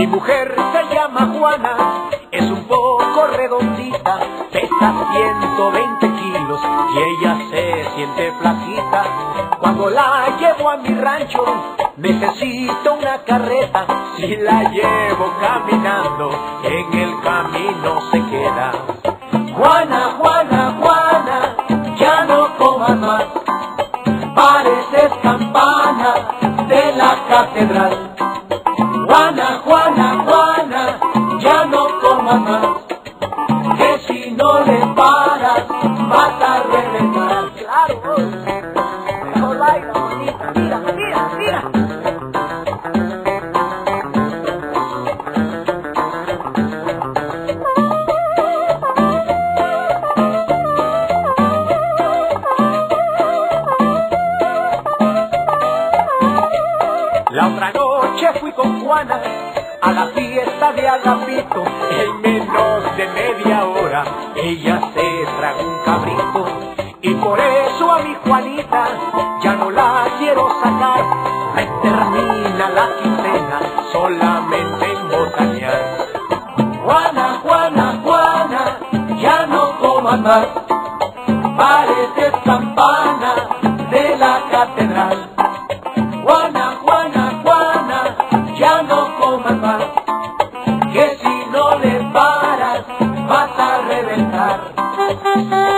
Mi mujer se llama Juana, es un poco redondita, pesa 120 kilos y ella se siente flaquita. La llevo a mi rancho, necesito una carreta, si la llevo caminando, en el camino se queda. Juana, Juana, Juana, ya no comas más, pareces campana de la catedral. La otra noche fui con Juana a la fiesta de Agapito. En menos de media hora ella se tragó un cabrito. Y por eso a mi Juanita ya no la quiero sacar. Más. Pareces campana de la catedral. Juana, Juana, Juana, ya no comas más, que si no le paras vas a reventar.